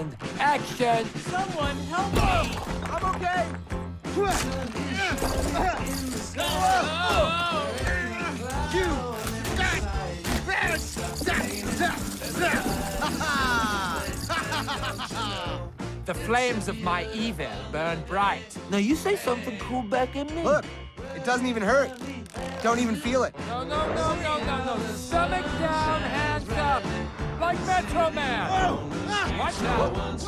And action! Someone help me! I'm okay. The flames of my evil burn bright. Now you say something cool back at me. Look, it doesn't even hurt. Don't even feel it. No, no, no, no, no, no. Stomach down, hands up. Like Metro Man. Watch out.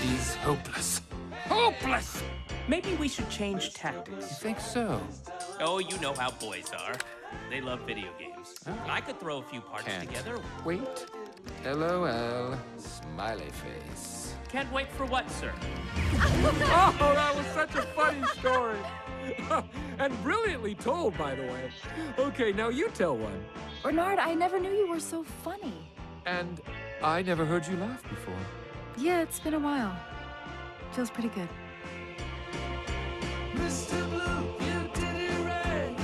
He's hopeless. Hopeless! Maybe we should change tactics. You think so? Oh, you know how boys are. They love video games. Oh. I could throw a few parts Can't. together. Wait. LOL. Smiley face. Can't wait for what, sir? Oh, that was such a funny story. and brilliantly told, by the way. Okay, now you tell one. Bernard, I never knew you were so funny. And I never heard you laugh before. Yeah, it's been a while. Feels pretty good. Mr. Blue, you did it right.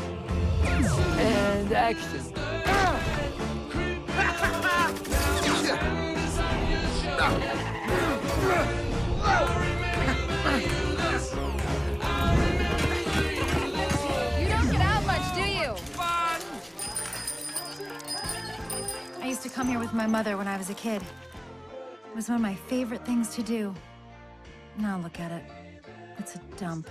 And action. You used to come here with my mother when I was a kid. It was one of my favorite things to do. Now look at it. It's a dump.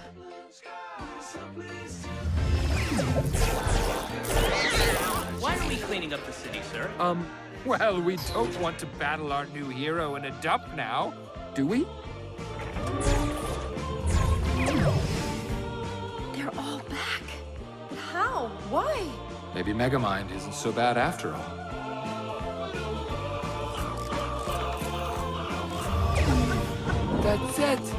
Why are we cleaning up the city, sir? Um, well, we don't want to battle our new hero in a dump now, do we? They're all back. How? Why? Maybe Megamind isn't so bad after all. That's it!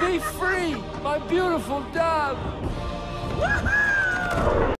Be free, my beautiful dove!